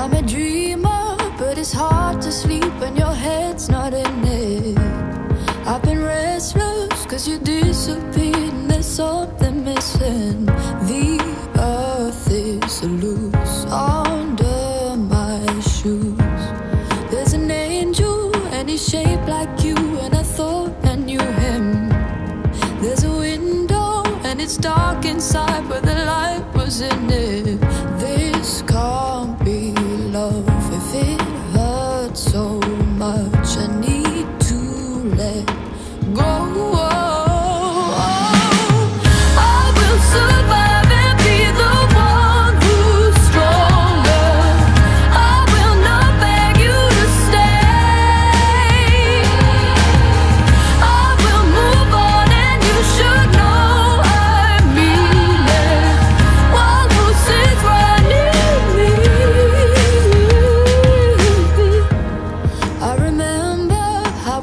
I'm a dreamer, but it's hard to sleep when your head's not in it. I've been restless cause you disappeared and there's something missing. The earth is loose under my shoes. There's an angel and he's shaped like you, and I thought I knew him. There's a window and it's dark inside, but the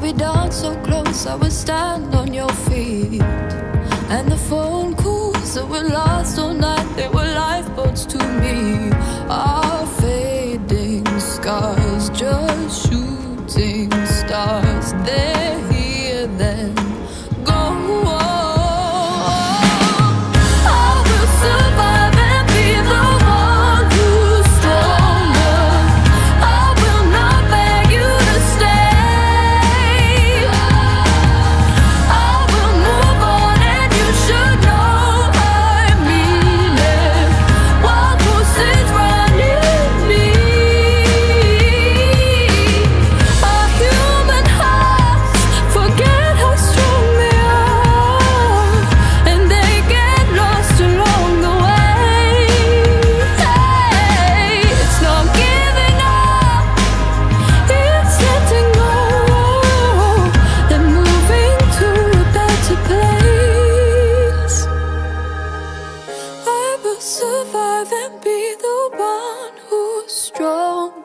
we danced so close. I would stand on your feet, and the phone calls that were lost all night. They were lifeboats to me. Our fading scars,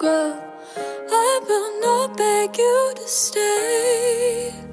stronger. I will not beg you to stay.